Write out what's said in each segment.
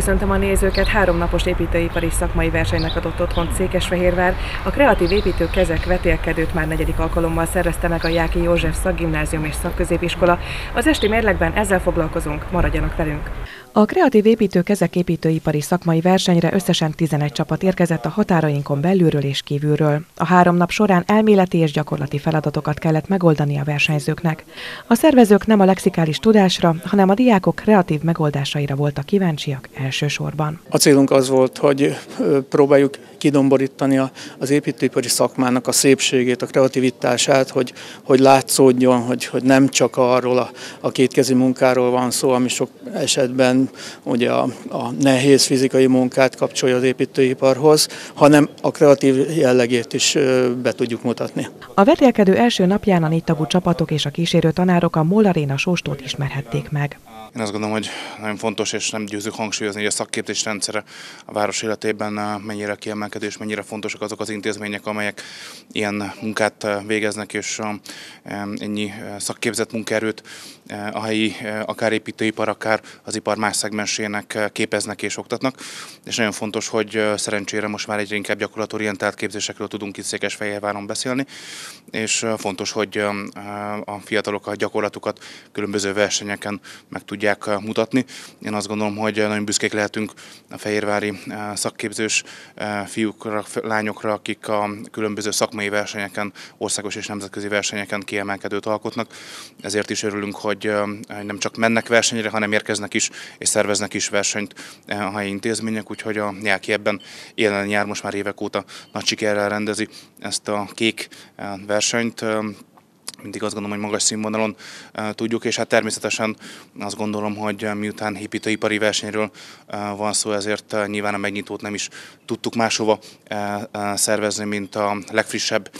köszöntöm a nézőket. Három napos építőipari szakmai versenynek adott otthon Székesfehérvár. A kreatív építő kezek vetélkedőt már negyedik alkalommal szervezte meg a Jáki József Szakgimnázium és Szakközépiskola. Az esti mérlegben ezzel foglalkozunk, maradjanak velünk! A kreatív építő kezek építőipari szakmai versenyre összesen 11 csapat érkezett a határainkon belülről és kívülről. A három nap során elméleti és gyakorlati feladatokat kellett megoldani a versenyzőknek. A szervezők nem a lexikális tudásra, hanem a diákok kreatív megoldásaira voltak kíváncsiak elsősorban. A célunk az volt, hogy próbáljuk kidomborítani az építőipari szakmának a szépségét, a kreativitását, hogy, hogy látszódjon, hogy, hogy nem csak arról a, a kétkezi munkáról van szó, ami sok esetben ugye a, a nehéz fizikai munkát kapcsolja az építőiparhoz, hanem a kreatív jellegét is be tudjuk mutatni. A vetélkedő első napján a négy tagú csapatok és a kísérő tanárok a Mollaréna sóstót ismerhették meg. Én azt gondolom, hogy nagyon fontos, és nem győzünk hangsúlyozni, hogy a szakképzés rendszere a város életében mennyire kiemelkedő, és mennyire fontosak azok az intézmények, amelyek ilyen munkát végeznek, és ennyi szakképzett munkaerőt a helyi akár építőipar, akár az ipar más szegmensének képeznek és oktatnak. És nagyon fontos, hogy szerencsére most már egyre inkább gyakorlatorientált képzésekről tudunk itt Székesfehérváron beszélni, és fontos, hogy a fiatalok a gyakorlatukat különböző versenyeken meg tudják eh, mutatni. Én azt gondolom, hogy nagyon büszkék lehetünk a fehérvári eh, szakképzős eh, fiúkra, lányokra, akik a különböző szakmai versenyeken, országos és nemzetközi versenyeken kiemelkedőt alkotnak. Ezért is örülünk, hogy nem csak mennek versenyre, hanem érkeznek is és szerveznek is versenyt a helyi intézmények, úgyhogy a nyelki ebben élen jár most már évek óta nagy sikerrel rendezi ezt a kék versenyt mindig azt gondolom, hogy magas színvonalon uh, tudjuk, és hát természetesen azt gondolom, hogy miután építőipari versenyről uh, van szó, ezért uh, nyilván a megnyitót nem is tudtuk máshova szervezni, mint a legfrissebb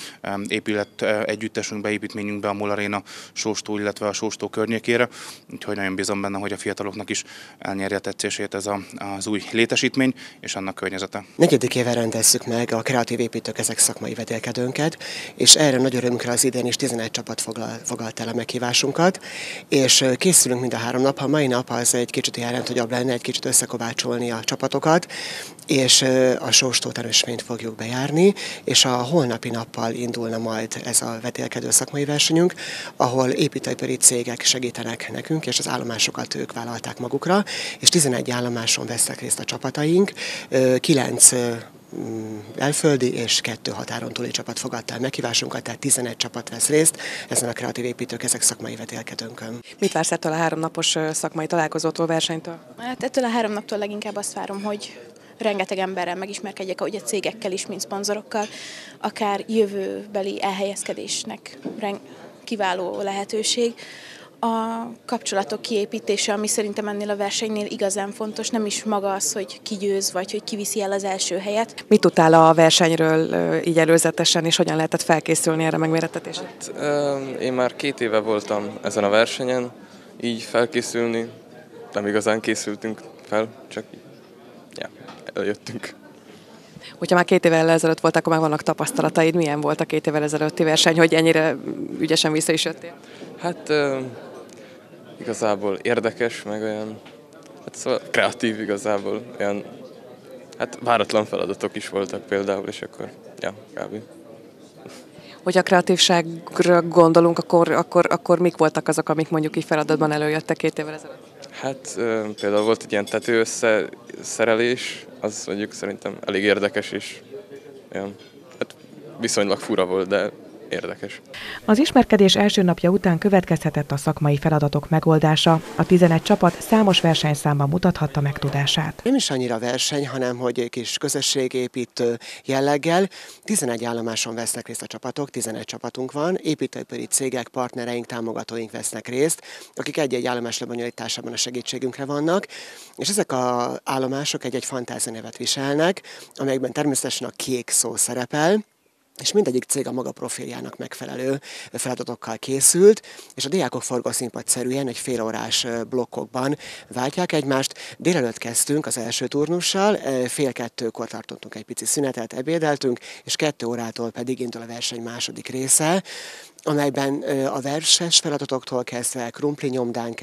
épület együttesünkbe, építményünkbe, a Mol Arena Sóstó, illetve a Sóstó környékére. Úgyhogy nagyon bízom benne, hogy a fiataloknak is elnyerje tetszését ez a, az új létesítmény és annak környezete. Negyedik éve rendezzük meg a kreatív építők ezek szakmai vetélkedőnket, és erre nagy örömünkre az idén is 11 csapat foglal, foglalt el a meghívásunkat, és készülünk mind a három nap. A mai nap az egy kicsit ilyen rendhagyabb lenne, egy kicsit összekovácsolni a csapatokat, és a sóstót erősményt fogjuk bejárni, és a holnapi nappal indulna majd ez a vetélkedő szakmai versenyünk, ahol építőipari cégek segítenek nekünk, és az állomásokat ők vállalták magukra, és 11 állomáson vesznek részt a csapataink, 9 Mm, elföldi és kettő határon túli csapat fogadta el meghívásunkat, tehát 11 csapat vesz részt ezen a kreatív építők, ezek szakmai vetélkedőnkön. Mit vársz ettől a háromnapos szakmai találkozótól, versenytől? Hát ettől a három naptól leginkább azt várom, hogy rengeteg emberrel megismerkedjek, ahogy a cégekkel is, mint szponzorokkal, akár jövőbeli elhelyezkedésnek kiváló lehetőség a kapcsolatok kiépítése, ami szerintem ennél a versenynél igazán fontos, nem is maga az, hogy ki győz, vagy hogy kiviszi el az első helyet. Mit tudtál a versenyről így előzetesen, és hogyan lehetett felkészülni erre megmérettetésre? Hát, én már két éve voltam ezen a versenyen, így felkészülni, nem igazán készültünk fel, csak ja, eljöttünk. Hogyha már két évvel ezelőtt volt, akkor már vannak tapasztalataid. Milyen volt a két évvel ezelőtti verseny, hogy ennyire ügyesen vissza is jöttél? Hát igazából érdekes, meg olyan hát szóval kreatív igazából, olyan hát váratlan feladatok is voltak például, és akkor, ja, kb. Hogyha kreatívságra gondolunk, akkor, akkor, akkor mik voltak azok, amik mondjuk így feladatban előjöttek két évvel ezelőtt? Hát például volt egy ilyen tető összeszerelés, az mondjuk szerintem elég érdekes és olyan, hát viszonylag fura volt, de érdekes. Az ismerkedés első napja után következhetett a szakmai feladatok megoldása. A 11 csapat számos versenyszámban mutathatta meg tudását. Nem is annyira verseny, hanem hogy egy kis közösségépítő jelleggel. 11 állomáson vesznek részt a csapatok, 11 csapatunk van, építőipari cégek, partnereink, támogatóink vesznek részt, akik egy-egy állomás lebonyolításában a segítségünkre vannak, és ezek az állomások egy-egy fantázianevet viselnek, amelyekben természetesen a kék szó szerepel, és mindegyik cég a maga profiljának megfelelő feladatokkal készült, és a diákok forgószínpadszerűen egy félórás blokkokban váltják egymást. Délelőtt kezdtünk az első turnussal, fél kettőkor tartottunk egy pici szünetet, ebédeltünk, és kettő órától pedig indul a verseny második része. Amelyben a verses feladatoktól kezdve krumpli nyomdán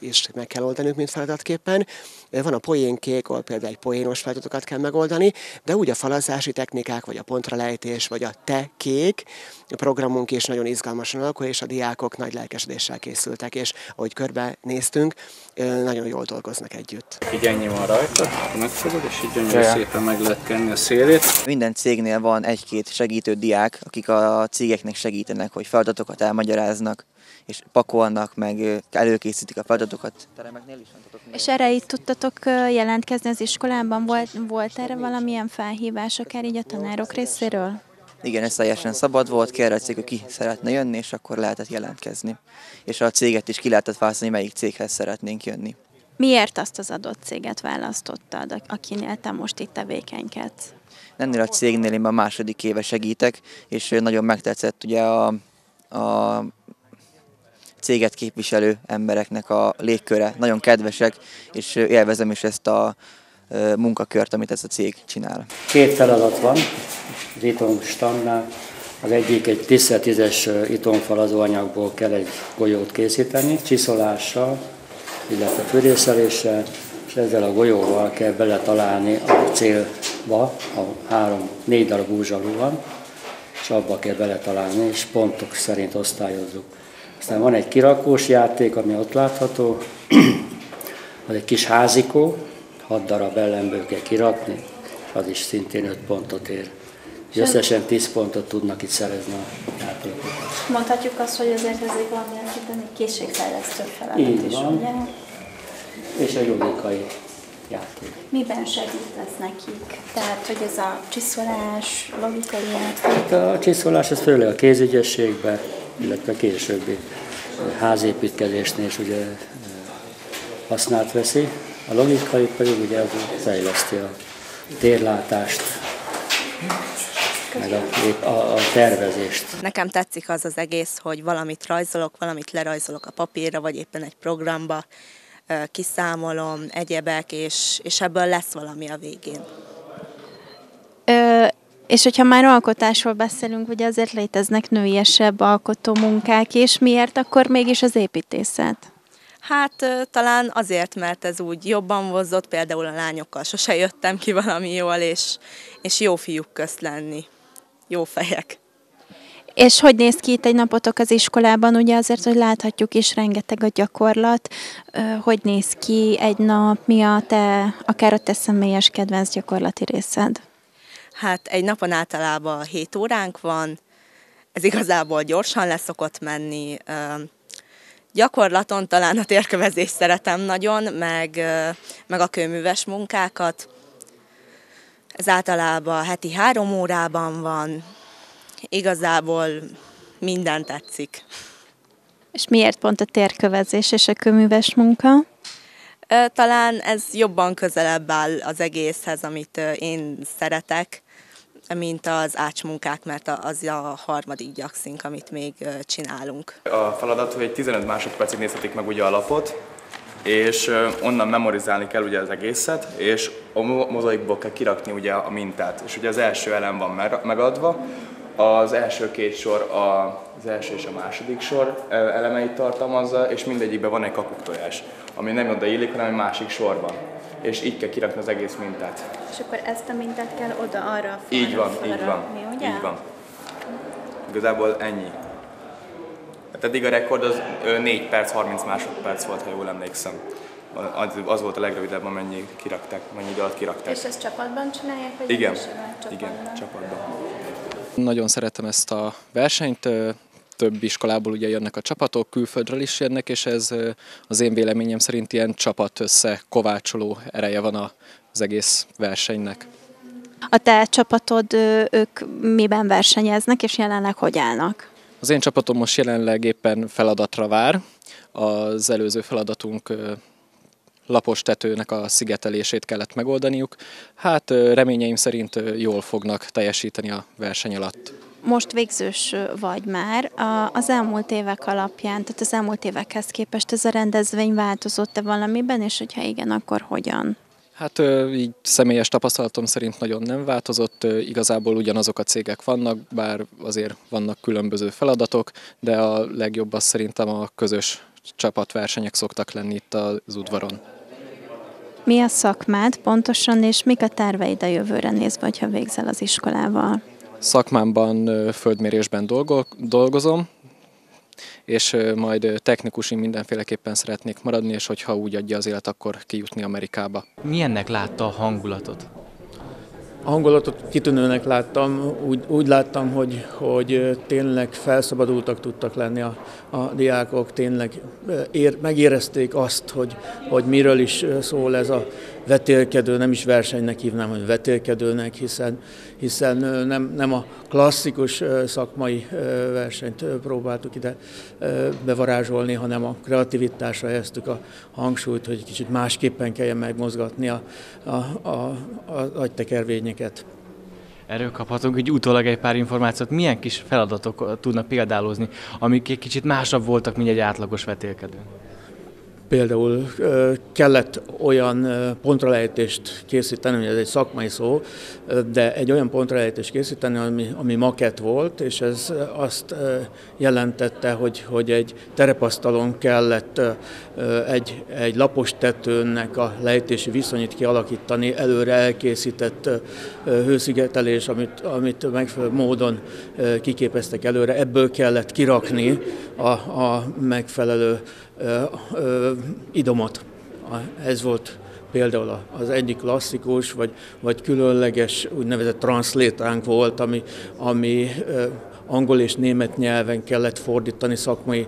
is meg kell oldaniuk, mint feladatképpen. Van a poénkék, ahol például egy poénos feladatokat kell megoldani, de úgy a falazási technikák, vagy a pontralejtés, vagy a te kék programunk is nagyon izgalmasan alakul, és a diákok nagy lelkesedéssel készültek, és ahogy körbe néztünk, nagyon jól dolgoznak együtt. Így ennyi van rajta, megfogod, és így gyönyörű szépen meg lehet kenni a szélét. Minden cégnél van egy-két segítő diák, akik a cégeknek segítenek, hogy feladatokat elmagyaráznak, és pakolnak, meg előkészítik a feladatokat. Teremeknél is És erre itt tudtatok jelentkezni az iskolában? Volt, volt erre valamilyen felhívás, akár így a tanárok részéről? Igen, ez teljesen szabad volt, kérdezték, hogy ki szeretne jönni, és akkor lehetett jelentkezni. És a céget is ki lehetett választani, melyik céghez szeretnénk jönni. Miért azt az adott céget választottad, akinél te most itt tevékenykedsz? Ennél a cégnél én már második éve segítek, és nagyon megtetszett ugye a, a céget képviselő embereknek a légköre. Nagyon kedvesek, és élvezem is ezt a munkakört, amit ez a cég csinál. Két feladat van az iton standnál. Az egyik egy 10-10-es itonfalazó anyagból kell egy golyót készíteni, csiszolással, illetve fűrészeléssel, és ezzel a golyóval kell beletalálni a célba, a három, négy darab úzsalú van, és abba kell beletalálni, és pontok szerint osztályozzuk. Aztán van egy kirakós játék, ami ott látható, az egy kis házikó, hat darab ellenből kell kirakni, az is szintén 5 pontot ér. És összesen 10 pontot tudnak itt szerezni a játékot. Mondhatjuk azt, hogy azért ez egy valamilyen egy készségfejlesztő feladat Így is, van. ugye? És egy logikai játék. Miben segít ez nekik? Tehát, hogy ez a csiszolás, logikai játék? Hát a csiszolás az főleg a kézügyességbe, illetve későbbi házépítkezésnél is ugye használt veszi. A logikai pedig ugye fejleszti a térlátást, meg a, a, a tervezést. Nekem tetszik az az egész, hogy valamit rajzolok, valamit lerajzolok a papírra, vagy éppen egy programba, kiszámolom, egyebek, és, és ebből lesz valami a végén. Ö, és hogyha már alkotásról beszélünk, ugye azért léteznek nőiesebb alkotó munkák, és miért akkor mégis az építészet? Hát talán azért, mert ez úgy jobban vozott, például a lányokkal sose jöttem ki valami jól, és, és jó fiúk közt lenni, jó fejek. És hogy néz ki itt egy napotok az iskolában, ugye azért, hogy láthatjuk is rengeteg a gyakorlat, hogy néz ki egy nap, mi a te, akár a te személyes kedvenc gyakorlati részed? Hát egy napon általában 7 óránk van, ez igazából gyorsan leszokott menni, Gyakorlaton talán a térkövezést szeretem nagyon, meg, meg a kőműves munkákat. Ez általában heti három órában van. Igazából minden tetszik. És miért pont a térkövezés és a kőműves munka? Talán ez jobban közelebb áll az egészhez, amit én szeretek mint az ácsmunkák, mert az a harmadik gyakszink, amit még csinálunk. A feladat, hogy egy 15 másodpercig nézhetik meg ugye a lapot, és onnan memorizálni kell ugye az egészet, és a mozaikból kell kirakni ugye a mintát. És ugye az első elem van megadva, az első két sor az első és a második sor elemeit tartalmazza, és mindegyikben van egy kakuktojás, ami nem oda illik, hanem egy másik sorban és így kell kirakni az egész mintát. És akkor ezt a mintát kell oda arra a Így van, így van. Mi, ugye? Így van. Igazából ennyi. Hát eddig a rekord az 4 perc, 30 másodperc volt, ha jól emlékszem. Az, az volt a legrövidebb, amennyi kirakták, mennyi idő alatt kirakták. És ezt csapatban csinálják? Vagy igen, igen, csapatban. Nagyon szeretem ezt a versenyt, több iskolából ugye jönnek a csapatok, külföldről is jönnek, és ez az én véleményem szerint ilyen csapat összekovácsoló ereje van az egész versenynek. A te csapatod, ők miben versenyeznek, és jelenleg hogy állnak? Az én csapatom most jelenleg éppen feladatra vár. Az előző feladatunk lapos tetőnek a szigetelését kellett megoldaniuk. Hát reményeim szerint jól fognak teljesíteni a verseny alatt most végzős vagy már. Az elmúlt évek alapján, tehát az elmúlt évekhez képest ez a rendezvény változott-e valamiben, és hogyha igen, akkor hogyan? Hát így személyes tapasztalatom szerint nagyon nem változott, igazából ugyanazok a cégek vannak, bár azért vannak különböző feladatok, de a legjobb az szerintem a közös csapatversenyek szoktak lenni itt az udvaron. Mi a szakmád pontosan, és mik a terveid a jövőre nézve, ha végzel az iskolával? Szakmámban földmérésben dolgozom, és majd technikusin mindenféleképpen szeretnék maradni, és hogyha úgy adja az élet, akkor kijutni Amerikába. Milyennek látta a hangulatot? A hangulatot kitűnőnek láttam, úgy, úgy láttam, hogy, hogy tényleg felszabadultak tudtak lenni a, a diákok, tényleg ér, megérezték azt, hogy, hogy miről is szól ez a vetélkedő, nem is versenynek hívnám, hogy vetélkedőnek, hiszen, hiszen nem, nem a klasszikus szakmai versenyt próbáltuk ide bevarázsolni, hanem a kreativitásra helyeztük a hangsúlyt, hogy kicsit másképpen kelljen megmozgatni a, a, a, a agytekervényeket. Erről kaphatunk egy utólag egy pár információt. Milyen kis feladatok tudnak példálozni, amik egy kicsit másabb voltak, mint egy átlagos vetélkedő? Például kellett olyan pontralejtést készíteni, ez egy szakmai szó, de egy olyan pontralejtést készíteni, ami, ami maket volt, és ez azt jelentette, hogy, hogy egy terepasztalon kellett egy, egy lapos tetőnek a lejtési viszonyit kialakítani, előre elkészített hőszigetelés, amit, amit megfelelő módon kiképeztek előre, ebből kellett kirakni a, a megfelelő idomot. Ez volt például az egyik klasszikus, vagy, vagy különleges úgynevezett transzlétánk volt, ami, ami angol és német nyelven kellett fordítani szakmai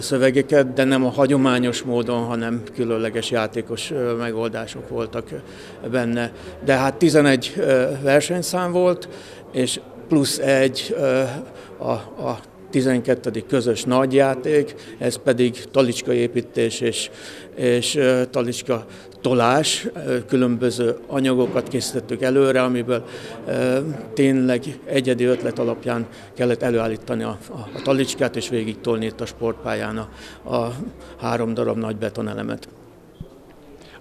szövegeket, de nem a hagyományos módon, hanem különleges játékos megoldások voltak benne. De hát 11 versenyszám volt, és plusz egy a, a 12. közös nagyjáték, ez pedig talicska építés és, és talicska tolás, különböző anyagokat készítettük előre, amiből tényleg egyedi ötlet alapján kellett előállítani a, a, talicskát, és végig tolni itt a sportpályán a, a három darab nagy betonelemet.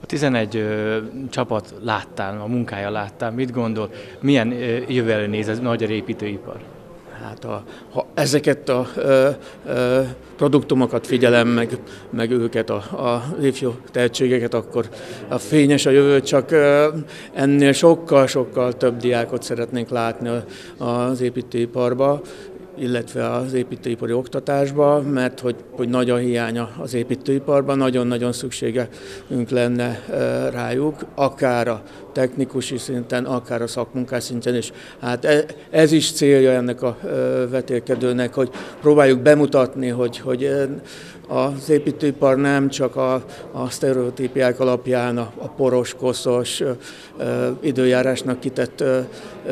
A 11 ö, csapat láttál, a munkája láttál, mit gondol, milyen jövőre néz ez magyar építőipar? Hát a, ha ezeket a ö, ö, produktumokat figyelem, meg, meg őket, a, a ifjú tehetségeket, akkor a fényes a jövő, csak ö, ennél sokkal-sokkal több diákot szeretnénk látni az építőiparba, illetve az építőipari oktatásba, mert hogy, hogy nagy a hiánya az építőiparban, nagyon-nagyon szükségünk lenne rájuk, akár a technikusi szinten, akár a szakmunkás szinten, és hát e, ez is célja ennek a vetélkedőnek, hogy próbáljuk bemutatni, hogy, hogy az építőipar nem csak a, a sztereotípiák alapján a, a poros, koszos, időjárásnak kitett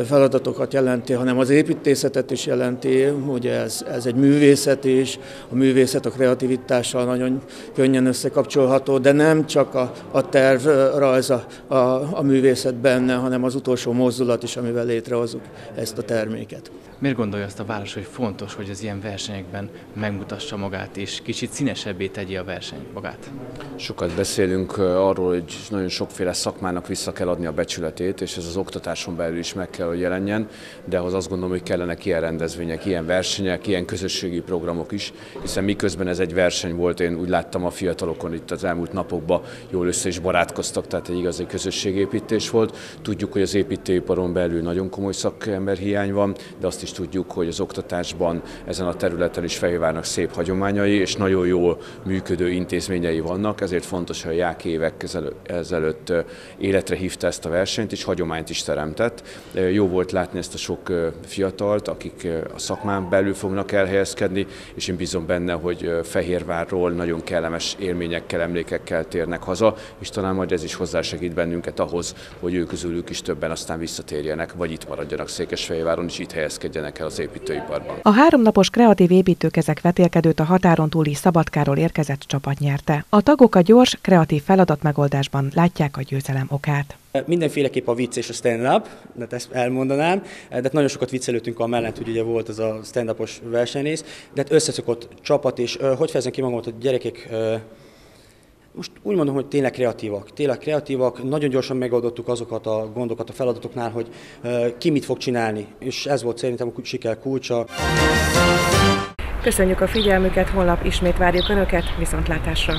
feladatokat jelenti, hanem az építészetet is jelenti, ugye ez, ez egy művészet is, a művészet a kreativitással nagyon könnyen összekapcsolható, de nem csak a, a terv rajz a, a, a művészet benne, hanem az utolsó mozdulat is, amivel létrehozunk ezt a terméket. Miért gondolja azt a város, hogy fontos, hogy az ilyen versenyekben megmutassa magát, és kicsit színesebbé tegye a verseny magát? Sokat beszélünk arról, hogy nagyon sokféle szakmának vissza kell adni a becsületét, és ez az oktatáson belül is meg kell, hogy jelenjen, de ahhoz azt gondolom, hogy kellenek ilyen rendezvények, ilyen versenyek, ilyen közösségi programok is, hiszen miközben ez egy verseny volt, én úgy láttam a fiatalokon itt az elmúlt napokban jól össze is barátkoztak, tehát egy igazi közösségépítés volt. Tudjuk, hogy az építőiparon belül nagyon komoly szakember hiány van, de azt is tudjuk, hogy az oktatásban ezen a területen is Fehérvárnak szép hagyományai és nagyon jól működő intézményei vannak, ezért fontos, hogy a Ják évek ezelőtt életre hívta ezt a versenyt, és hagyományt is teremtett. Jó volt látni ezt a sok fiatalt, akik a szakmán belül fognak elhelyezkedni, és én bízom benne, hogy Fehérvárról nagyon kellemes élményekkel, emlékekkel térnek haza, és talán majd ez is hozzásegít bennünket ahhoz, hogy ők közülük is többen aztán visszatérjenek, vagy itt maradjanak Székesfehérváron, és itt helyezkedjenek el az építőiparban. A háromnapos kreatív építőkezek vetélkedőt a határon túli Szabadkáról érkezett csapat nyerte. A tagok a gyors, kreatív feladat megoldásban látják a győzelem okát. Mindenféleképp a vicc és a stand-up, de ezt elmondanám, de hát nagyon sokat viccelődtünk a mellett, hogy ugye volt az a stand-upos versenyrész, de hát összeszokott csapat, és hogy fejezem ki magamat, hogy gyerekek most úgy mondom, hogy tényleg kreatívak. Tényleg kreatívak, nagyon gyorsan megoldottuk azokat a gondokat a feladatoknál, hogy ki mit fog csinálni, és ez volt szerintem a siker kulcsa. Köszönjük a figyelmüket, holnap ismét várjuk Önöket, viszontlátásra!